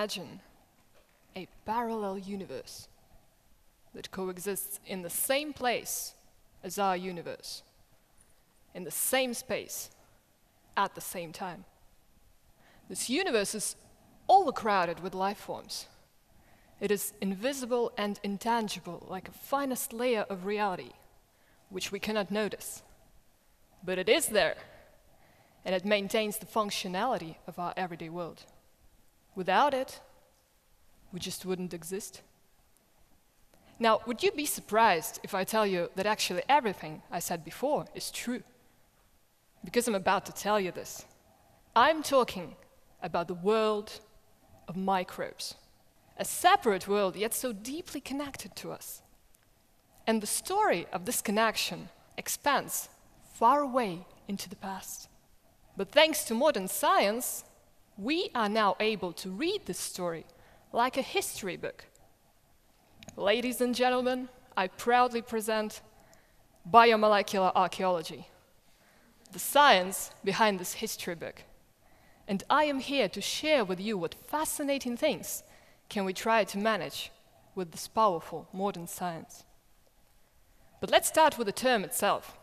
Imagine a parallel universe that coexists in the same place as our universe, in the same space, at the same time. This universe is overcrowded with life forms. It is invisible and intangible, like a finest layer of reality, which we cannot notice. But it is there, and it maintains the functionality of our everyday world. Without it, we just wouldn't exist. Now, would you be surprised if I tell you that actually everything I said before is true? Because I'm about to tell you this. I'm talking about the world of microbes, a separate world yet so deeply connected to us. And the story of this connection expands far away into the past. But thanks to modern science, we are now able to read this story like a history book. Ladies and gentlemen, I proudly present biomolecular archaeology, the science behind this history book. And I am here to share with you what fascinating things can we try to manage with this powerful modern science. But let's start with the term itself,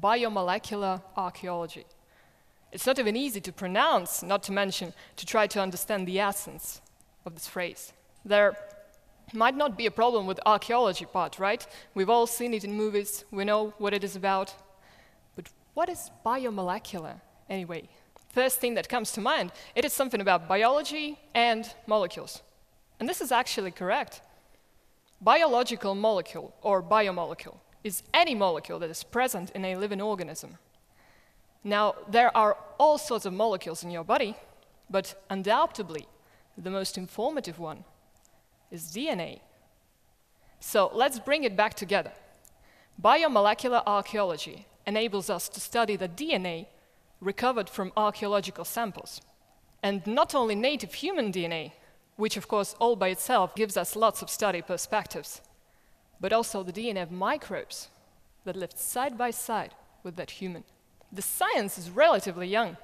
biomolecular archaeology. It's not even easy to pronounce, not to mention to try to understand the essence of this phrase. There might not be a problem with archaeology part, right? We've all seen it in movies, we know what it is about. But what is biomolecular anyway? First thing that comes to mind, it is something about biology and molecules. And this is actually correct. Biological molecule or biomolecule is any molecule that is present in a living organism. Now, there are all sorts of molecules in your body, but undoubtedly, the most informative one is DNA. So let's bring it back together. Biomolecular archaeology enables us to study the DNA recovered from archaeological samples. And not only native human DNA, which of course all by itself gives us lots of study perspectives, but also the DNA of microbes that lived side by side with that human. The science is relatively young.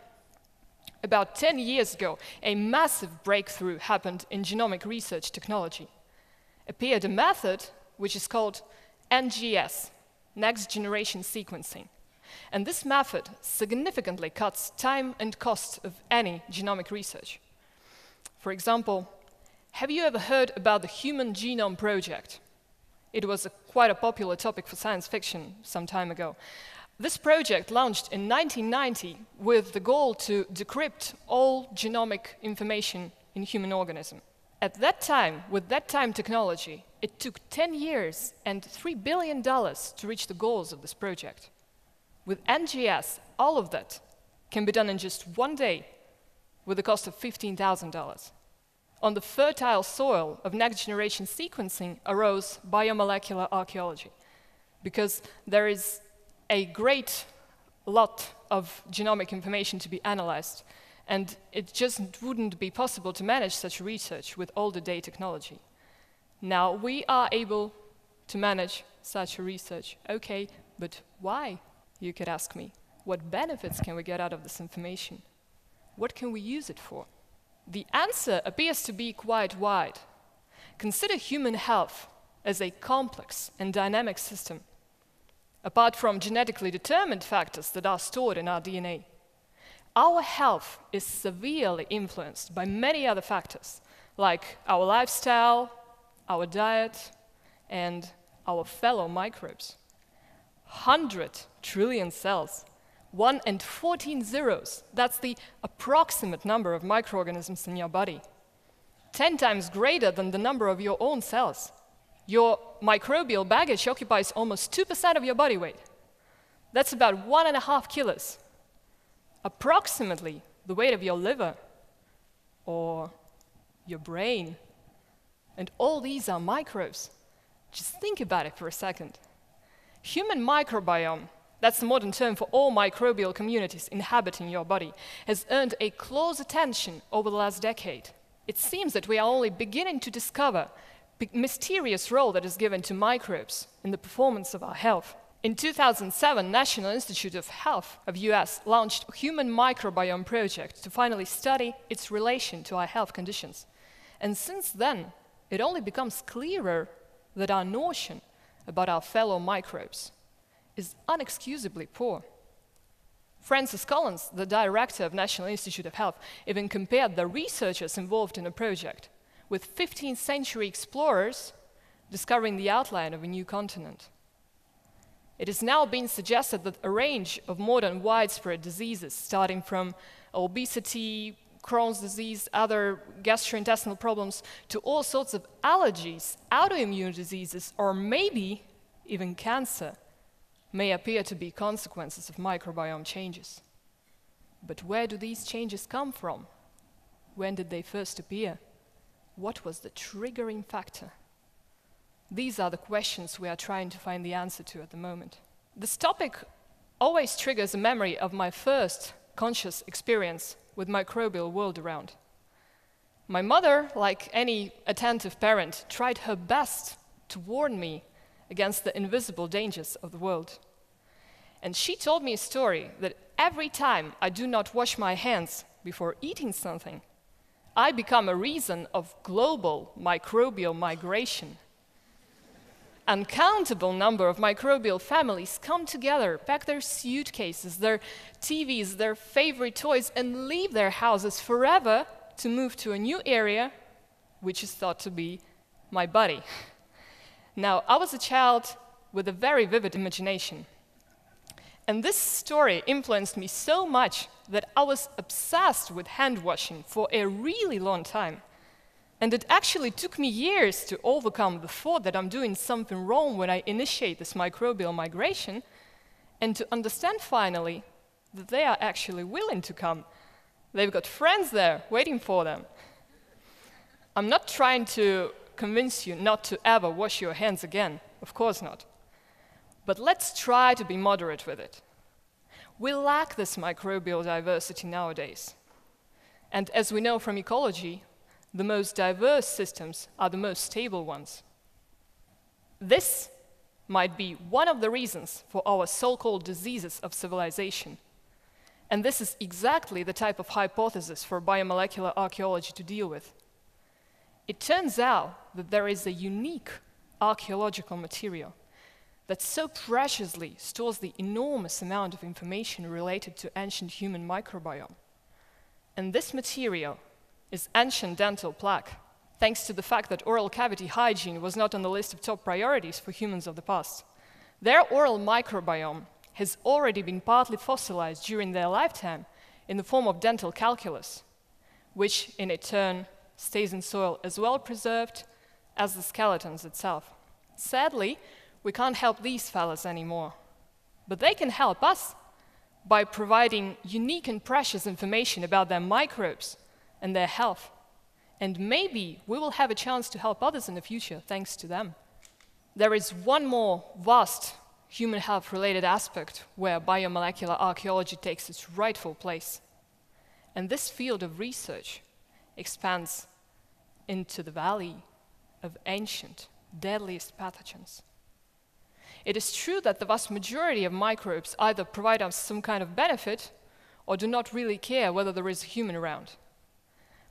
About 10 years ago, a massive breakthrough happened in genomic research technology. Appeared a method which is called NGS, Next Generation Sequencing. And this method significantly cuts time and cost of any genomic research. For example, have you ever heard about the Human Genome Project? It was a, quite a popular topic for science fiction some time ago. This project launched in 1990 with the goal to decrypt all genomic information in human organism. At that time, with that time technology, it took 10 years and $3 billion to reach the goals of this project. With NGS, all of that can be done in just one day with a cost of $15,000 on the fertile soil of next generation sequencing arose biomolecular archaeology, because there is a great lot of genomic information to be analyzed, and it just wouldn't be possible to manage such research with older day technology. Now we are able to manage such research. Okay, but why? You could ask me. What benefits can we get out of this information? What can we use it for? The answer appears to be quite wide. Consider human health as a complex and dynamic system. Apart from genetically determined factors that are stored in our DNA, our health is severely influenced by many other factors, like our lifestyle, our diet, and our fellow microbes. 100 trillion cells 1 and 14 zeros. That's the approximate number of microorganisms in your body. 10 times greater than the number of your own cells. Your microbial baggage occupies almost 2% of your body weight. That's about one and a half kilos. Approximately the weight of your liver or your brain. And all these are microbes. Just think about it for a second. Human microbiome that's the modern term for all microbial communities inhabiting your body, has earned a close attention over the last decade. It seems that we are only beginning to discover mysterious role that is given to microbes in the performance of our health. In 2007, National Institute of Health of US launched Human Microbiome Project to finally study its relation to our health conditions. And since then, it only becomes clearer that our notion about our fellow microbes is unexcusably poor. Francis Collins, the director of National Institute of Health, even compared the researchers involved in a project with 15th century explorers discovering the outline of a new continent. It has now been suggested that a range of modern widespread diseases, starting from obesity, Crohn's disease, other gastrointestinal problems, to all sorts of allergies, autoimmune diseases, or maybe even cancer, may appear to be consequences of microbiome changes. But where do these changes come from? When did they first appear? What was the triggering factor? These are the questions we are trying to find the answer to at the moment. This topic always triggers a memory of my first conscious experience with microbial world around. My mother, like any attentive parent, tried her best to warn me against the invisible dangers of the world. And she told me a story that every time I do not wash my hands before eating something, I become a reason of global microbial migration. Uncountable number of microbial families come together, pack their suitcases, their TVs, their favorite toys, and leave their houses forever to move to a new area, which is thought to be my body. Now, I was a child with a very vivid imagination. And this story influenced me so much that I was obsessed with hand washing for a really long time. And it actually took me years to overcome the thought that I'm doing something wrong when I initiate this microbial migration, and to understand finally that they are actually willing to come. They've got friends there waiting for them. I'm not trying to convince you not to ever wash your hands again. Of course not. But let's try to be moderate with it. We lack this microbial diversity nowadays. And as we know from ecology, the most diverse systems are the most stable ones. This might be one of the reasons for our so called diseases of civilization. And this is exactly the type of hypothesis for biomolecular archaeology to deal with. It turns out that there is a unique archaeological material that so preciously stores the enormous amount of information related to ancient human microbiome. And this material is ancient dental plaque, thanks to the fact that oral cavity hygiene was not on the list of top priorities for humans of the past. Their oral microbiome has already been partly fossilized during their lifetime in the form of dental calculus, which in turn stays in soil as well preserved as the skeletons itself. Sadly, we can't help these fellas anymore, but they can help us by providing unique and precious information about their microbes and their health. And maybe we will have a chance to help others in the future thanks to them. There is one more vast human health related aspect where biomolecular archaeology takes its rightful place. And this field of research expands into the valley of ancient, deadliest pathogens. It is true that the vast majority of microbes either provide us some kind of benefit or do not really care whether there is a human around.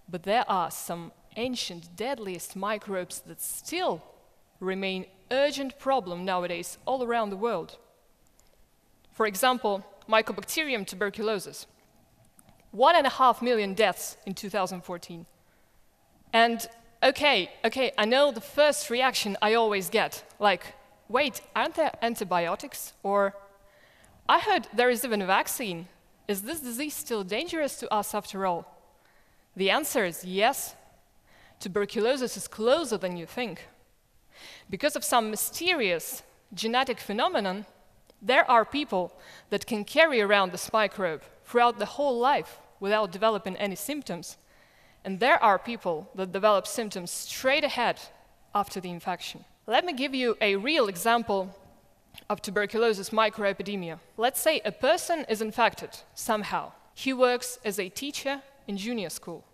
But there are some ancient, deadliest microbes that still remain urgent problem nowadays all around the world. For example, Mycobacterium tuberculosis. One and a half million deaths in 2014. And okay, okay, I know the first reaction I always get, like, wait, aren't there antibiotics? Or, I heard there is even a vaccine. Is this disease still dangerous to us after all? The answer is yes. Tuberculosis is closer than you think. Because of some mysterious genetic phenomenon, there are people that can carry around this microbe throughout the whole life without developing any symptoms. And there are people that develop symptoms straight ahead after the infection. Let me give you a real example of tuberculosis microepidemia. Let's say a person is infected somehow. He works as a teacher in junior school.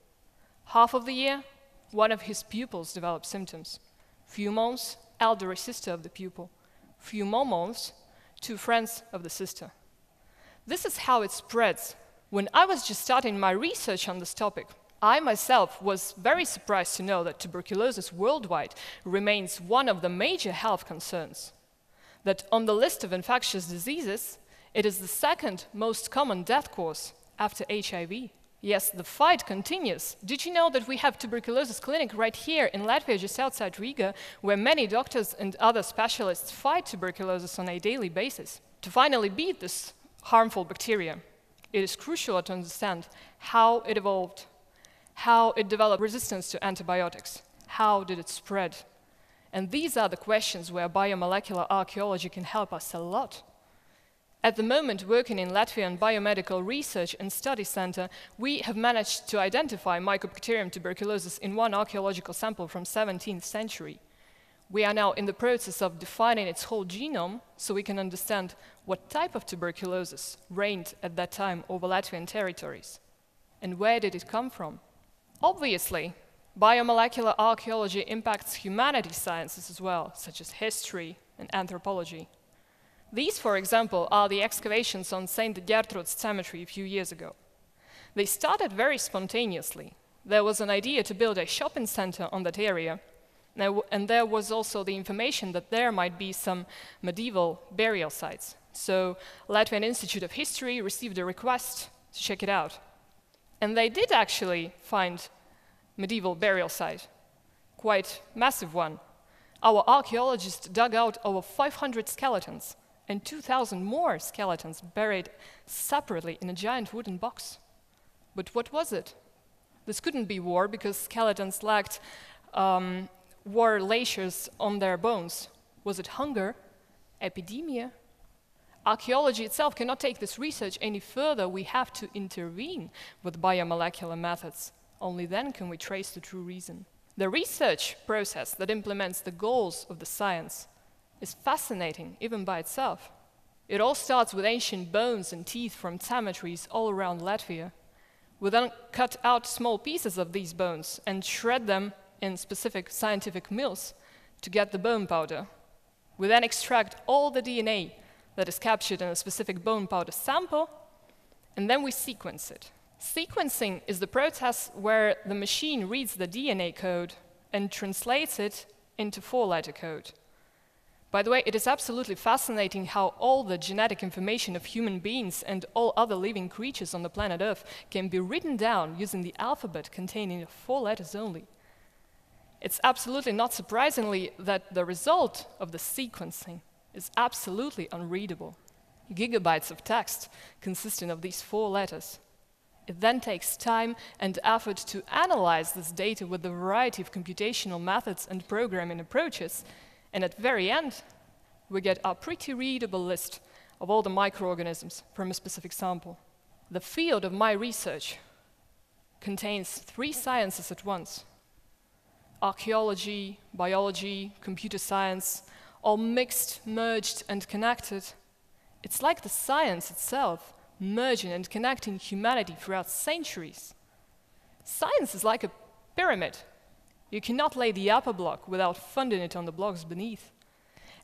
Half of the year, one of his pupils develops symptoms. Few months, elderly sister of the pupil. Few more months, two friends of the sister. This is how it spreads. When I was just starting my research on this topic, I myself was very surprised to know that tuberculosis worldwide remains one of the major health concerns. That on the list of infectious diseases, it is the second most common death cause after HIV. Yes, the fight continues. Did you know that we have tuberculosis clinic right here in Latvia, just outside Riga, where many doctors and other specialists fight tuberculosis on a daily basis? To finally beat this harmful bacteria, it is crucial to understand how it evolved, how it developed resistance to antibiotics, how did it spread. And these are the questions where biomolecular archaeology can help us a lot. At the moment, working in Latvian Biomedical Research and Study Center, we have managed to identify Mycobacterium tuberculosis in one archaeological sample from 17th century. We are now in the process of defining its whole genome so we can understand what type of tuberculosis reigned at that time over Latvian territories and where did it come from. Obviously, biomolecular archaeology impacts humanities sciences as well, such as history and anthropology. These, for example, are the excavations on St. Gertrude's Cemetery a few years ago. They started very spontaneously. There was an idea to build a shopping center on that area, and there was also the information that there might be some medieval burial sites. So Latvian Institute of History received a request to check it out. And they did actually find medieval burial site, quite massive one. Our archaeologists dug out over 500 skeletons and 2,000 more skeletons buried separately in a giant wooden box. But what was it? This couldn't be war because skeletons lacked um, war lasers on their bones. Was it hunger? Epidemia? Archaeology itself cannot take this research any further. We have to intervene with biomolecular methods. Only then can we trace the true reason. The research process that implements the goals of the science is fascinating even by itself. It all starts with ancient bones and teeth from cemeteries all around Latvia. We then cut out small pieces of these bones and shred them in specific scientific mills to get the bone powder. We then extract all the DNA that is captured in a specific bone powder sample, and then we sequence it. Sequencing is the process where the machine reads the DNA code and translates it into four-letter code. By the way, it is absolutely fascinating how all the genetic information of human beings and all other living creatures on the planet Earth can be written down using the alphabet containing four letters only. It's absolutely not surprisingly that the result of the sequencing is absolutely unreadable. Gigabytes of text consisting of these four letters. It then takes time and effort to analyze this data with a variety of computational methods and programming approaches and at the very end, we get a pretty readable list of all the microorganisms from a specific sample. The field of my research contains three sciences at once archaeology, biology, computer science, all mixed, merged, and connected. It's like the science itself merging and connecting humanity throughout centuries. Science is like a pyramid you cannot lay the upper block without funding it on the blocks beneath.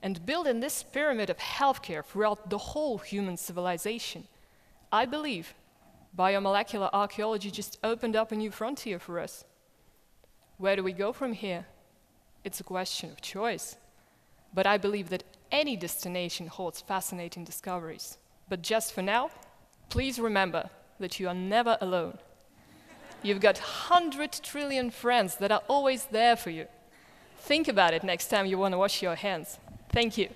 And building this pyramid of healthcare throughout the whole human civilization, I believe biomolecular archaeology just opened up a new frontier for us. Where do we go from here? It's a question of choice. But I believe that any destination holds fascinating discoveries. But just for now, please remember that you are never alone. You've got 100 trillion friends that are always there for you. Think about it next time you want to wash your hands. Thank you.